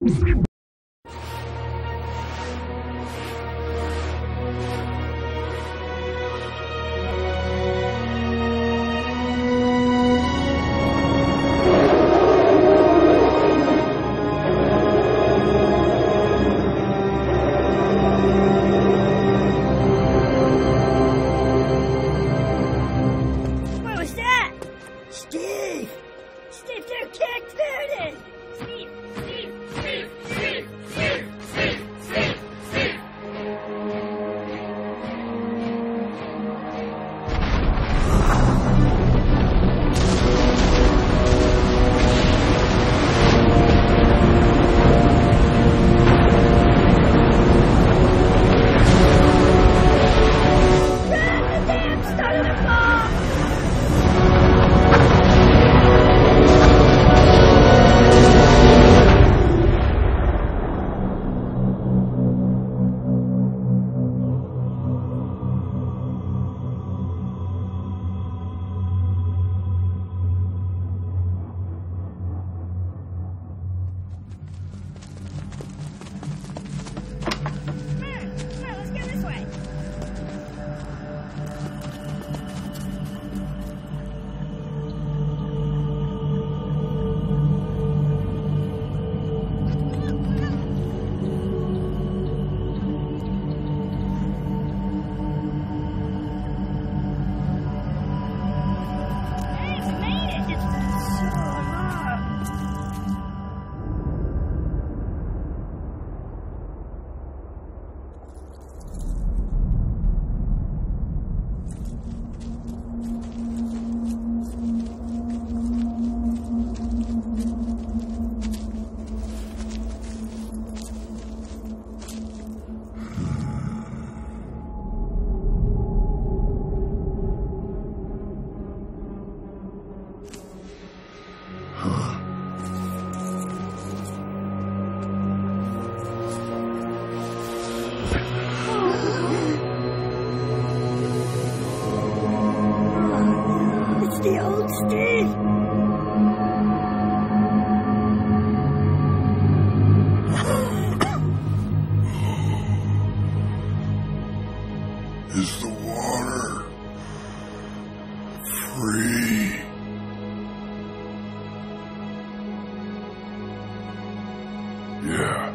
you Steve! Is the water free? Yeah.